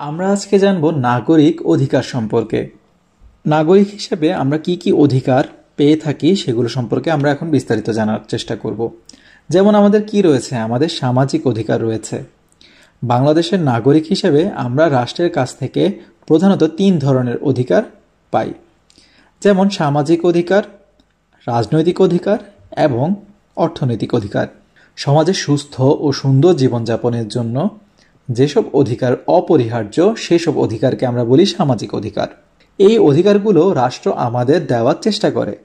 আমরা আজকে জানব নাগরিক অধিকার সম্পর্কে। নাগরিক হিসেবে আমরা কি কি অধিকার পেয়ে থাকি সেগুলো সম্পর্কে আমরা এখন বিস্তারিত জানার চেষ্টা করব। যেমন আমাদের কি রয়েছে? আমাদের সামাজিক অধিকার রয়েছে। বাংলাদেশের নাগরিক হিসেবে আমরা রাষ্ট্রের কাছ থেকে প্রধানত তিন ধরনের অধিকার পাই। যেমন সামাজিক অধিকার, রাজনৈতিক অধিকার এবং অর্থনৈতিক অধিকার। সমাজে সুস্থ ও সুন্দর জীবনযাপনের জন্য যেসব অধিকার অপরিহার্য, সেসব অধিকারকে আমরা বলি সামাজিক অধিকার। এই অধিকারগুলো রাষ্ট্র আমাদের দেওয়ার চেষ্টা করে।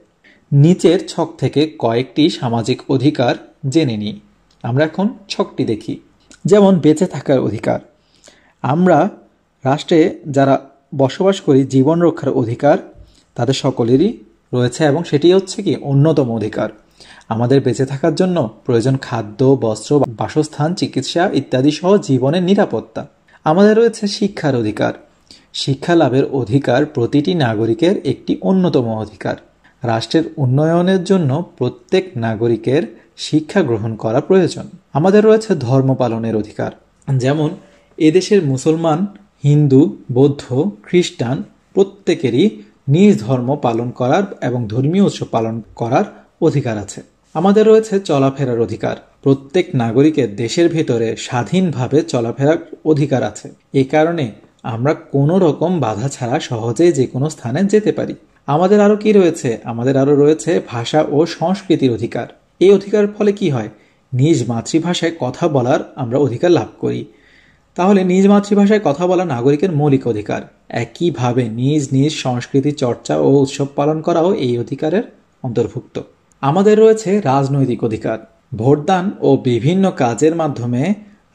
নিচের ছক থেকে কয়েকটি সামাজিক অধিকার জেনে নিই। আমরা এখন ছকটি দেখি। যেমন, বেঁচে থাকার অধিকার। আমরা রাষ্ট্রে যারা বসবাস করি, জীবন রক্ষার অধিকার, তাদের সকলেরই রয়েছে এবং সেটি হচ্ছে কি? অন্যতম অধিকার। আমাদের বেঁচে থাকার জন্য প্রয়োজন খাদ্য, বস্ত্র, বাসস্থান, চিকিৎসা ইত্যাদি সহ জীবনের নিরাপত্তা। আমাদের রয়েছে শিক্ষার অধিকার। শিক্ষা লাভের অধিকার প্রতিটি নাগরিকের একটি অন্যতম অধিকার। রাষ্ট্রের উন্নয়নের জন্য প্রত্যেক নাগরিকের শিক্ষা গ্রহণ করা প্রয়োজন। আমাদের রয়েছে ধর্ম পালনের অধিকার। যেমন, এদেশের মুসলমান, হিন্দু, বৌদ্ধ, খ্রিস্টান প্রত্যেকেরই নিজ ধর্ম পালন করার এবং ধর্মীয় উৎসব পালন করার অধিকার আছে। আমাদের রয়েছে চলাফেরার অধিকার। প্রত্যেক নাগরিকের দেশের ভেতরে স্বাধীনভাবে চলাফেরার অধিকার আছে। এ কারণে আমরা কোনো রকম বাধা ছাড়া সহজেই যে কোনো স্থানে যেতে পারি। আমাদের আরও কি রয়েছে? আমাদের আরও রয়েছে ভাষা ও সংস্কৃতির অধিকার। এই অধিকারের ফলে কি হয়? নিজ মাতৃভাষায় কথা বলার আমরা অধিকার লাভ করি। তাহলে নিজ মাতৃভাষায় কথা বলা নাগরিকের মৌলিক অধিকার। একইভাবে নিজ নিজ সংস্কৃতি চর্চা ও উৎসব পালন করাও এই অধিকারের অন্তর্ভুক্ত। আমাদের রয়েছে রাজনৈতিক অধিকার, ভোটদান ও বিভিন্ন কাজের মাধ্যমে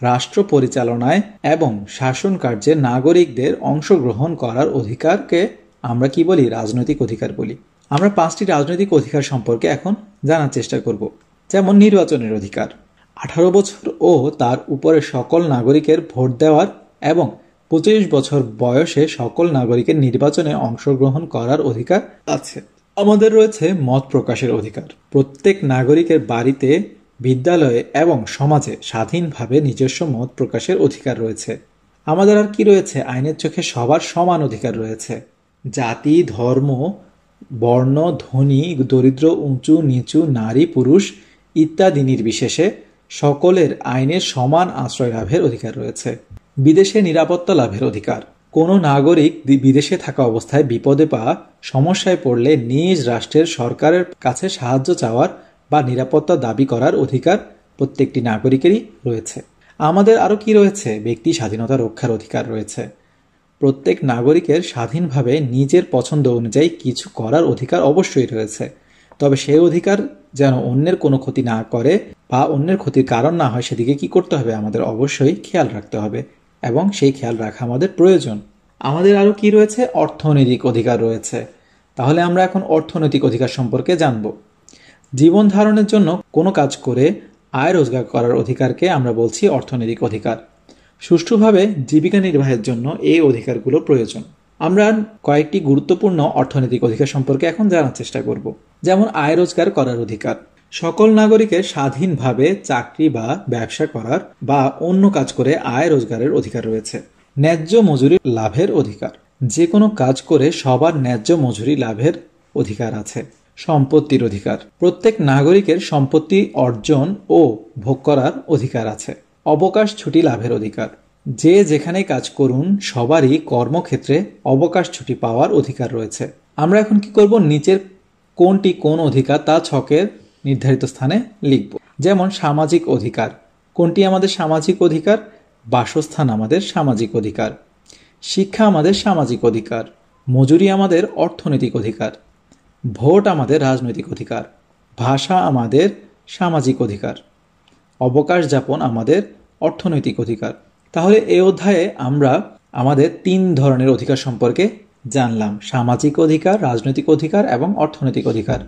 রাষ্ট্র পরিচালনায় এবং শাসন কার্যে নাগরিকদের অংশগ্রহণ করার অধিকারকে আমরা কি বলি? রাজনৈতিক অধিকার বলি। আমরা পাঁচটি রাজনৈতিক অধিকার সম্পর্কে এখন জানার চেষ্টা করব। যেমন নির্বাচনের অধিকার। আঠারো বছর ও তার উপরে সকল নাগরিকের ভোট দেওয়ার এবং পঁচিশ বছর বয়সে সকল নাগরিকের নির্বাচনে অংশগ্রহণ করার অধিকার আছে। আমাদের রয়েছে মত প্রকাশের অধিকার। প্রত্যেক নাগরিকের বাড়িতে, বিদ্যালয়ে এবং সমাজে স্বাধীনভাবে নিজস্ব মত প্রকাশের অধিকার রয়েছে। আমাদের আর কি রয়েছে? আইনের চোখে সবার সমান অধিকার রয়েছে। জাতি, ধর্ম, বর্ণ ধনী দরিদ্র, উঁচু, নিচু, নারী, পুরুষ ইত্যাদি নির্বিশেষে সকলের আইনের সমান আশ্রয় লাভের অধিকার রয়েছে। বিদেশে নিরাপত্তা লাভের অধিকার। কোনো নাগরিক বিদেশে থাকা অবস্থায় বিপদে পা সমস্যায় পড়লে নিজ রাষ্ট্রের সরকারের কাছে সাহায্য চাওয়ার বা নিরাপত্তা দাবি করার অধিকার প্রত্যেকটি নাগরিকেরই রয়েছে। আমাদের আরও কি রয়েছে? ব্যক্তি স্বাধীনতা রক্ষার অধিকার রয়েছে। প্রত্যেক নাগরিকের স্বাধীনভাবে নিজের পছন্দ অনুযায়ী কিছু করার অধিকার অবশ্যই রয়েছে। তবে সেই অধিকার যেন অন্যের কোনো ক্ষতি না করে বা অন্যের ক্ষতির কারণ না হয়, সেদিকে কি করতে হবে? আমাদের অবশ্যই খেয়াল রাখতে হবে। এবং সেই খেয়াল রাখা আমাদের প্রয়োজন। আমাদের আরও কি রয়েছে? অর্থনৈতিক অধিকার রয়েছে। তাহলে আমরা এখন অর্থনৈতিক অধিকার সম্পর্কে জানব। জীবন ধারণের জন্য কোনো কাজ করে আয় রোজগার করার অধিকারকে আমরা বলছি অর্থনৈতিক অধিকার। সুষ্ঠুভাবে জীবিকা নির্বাহের জন্য এই অধিকারগুলো প্রয়োজন। আমরা কয়েকটি গুরুত্বপূর্ণ অর্থনৈতিক অধিকার সম্পর্কে এখন জানার চেষ্টা করব। যেমন আয় রোজগার করার অধিকার। সকল নাগরিকের স্বাধীনভাবে চাকরি বা ব্যবসা করার বা অন্য কাজ করে আয় রোজগারের অধিকার রয়েছে। ন্যায্য মজুরি লাভের অধিকার। যে কোনো কাজ করে সবার ন্যায্য মজুরি লাভের অধিকার আছে। সম্পত্তির অধিকার। প্রত্যেক নাগরিকের সম্পত্তি অর্জন ও ভোগ করার অধিকার আছে। অবকাশ ছুটি লাভের অধিকার। যে যেখানে কাজ করুন, সবারই কর্মক্ষেত্রে অবকাশ ছুটি পাওয়ার অধিকার রয়েছে। আমরা এখন কি করব? নিচের কোনটি কোন অধিকার? তা ছকের নির্ধারিত স্থানে লিখব। যেমন, সামাজিক অধিকার। কোনটি আমাদের সামাজিক অধিকার? বাসস্থান আমাদের সামাজিক অধিকার। শিক্ষা আমাদের সামাজিক অধিকার। মজুরি আমাদের অর্থনৈতিক অধিকার। ভোট আমাদের রাজনৈতিক অধিকার। ভাষা আমাদের সামাজিক অধিকার। অবকাশ যাপন আমাদের অর্থনৈতিক অধিকার। তাহলে এই অধ্যায়ে আমরা আমাদের তিন ধরনের অধিকার সম্পর্কে জানলাম। সামাজিক অধিকার, রাজনৈতিক অধিকার এবং অর্থনৈতিক অধিকার।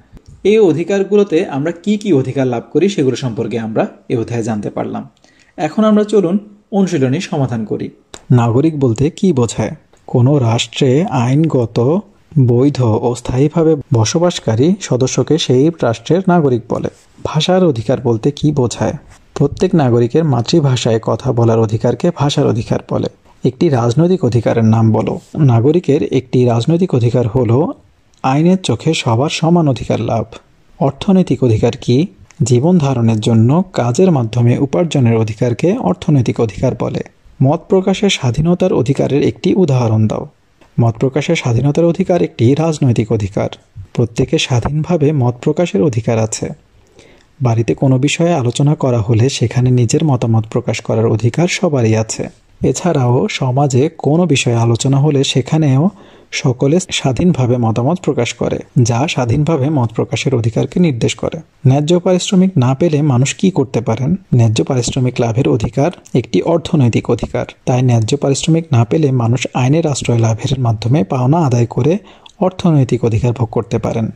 এই অধিকারগুলোতে আমরা কি কি অধিকার লাভ করি সেগুলো সম্পর্কে আমরা এ অধ্যায়ে জানতে পারলাম। এখন আমরা চলুন অনুশীলনী সমাধান করি। নাগরিক বলতে কি বোঝায়? কোনো রাষ্ট্রে আইনগত, বৈধ ও স্থায়ীভাবে বসবাসকারী সদস্যকে সেই রাষ্ট্রের নাগরিক বলে। ভাষার অধিকার বলতে কি বোঝায়? প্রত্যেক নাগরিকের মাতৃভাষায় কথা বলার অধিকারকে ভাষার অধিকার বলে। একটি রাজনৈতিক অধিকারের নাম বলো। নাগরিকের একটি রাজনৈতিক অধিকার হলো আইনের চোখে সবার সমান অধিকার লাভ। অর্থনৈতিক অধিকার কি? জীবন ধারণের জন্য কাজের মাধ্যমে উপার্জনের অধিকারকে অর্থনৈতিক অধিকার বলে। মত প্রকাশের স্বাধীনতার অধিকারের একটি উদাহরণ দাও। মত প্রকাশের স্বাধীনতার অধিকার একটি রাজনৈতিক অধিকার। প্রত্যেকে স্বাধীনভাবে মত প্রকাশের অধিকার আছে। বাড়িতে কোনো বিষয়ে আলোচনা করা হলে সেখানে নিজের মতামত প্রকাশ করার অধিকার সবারই আছে। এছাড়াও সমাজে কোনো বিষয়ে আলোচনা হলে সেখানেও সকলে স্বাধীনভাবে মতামত প্রকাশ করে, যা স্বাধীনভাবে মত প্রকাশের অধিকারকে নির্দেশ করে। ন্যায্য পারিশ্রমিক না পেলে মানুষ কি করতে পারেন? ন্যায্য পারিশ্রমিক লাভের অধিকার একটি অর্থনৈতিক অধিকার। তাই ন্যায্য পারিশ্রমিক না পেলে মানুষ আইনের আশ্রয় লাভের মাধ্যমে পাওনা আদায় করে অর্থনৈতিক অধিকার ভোগ করতে পারেন।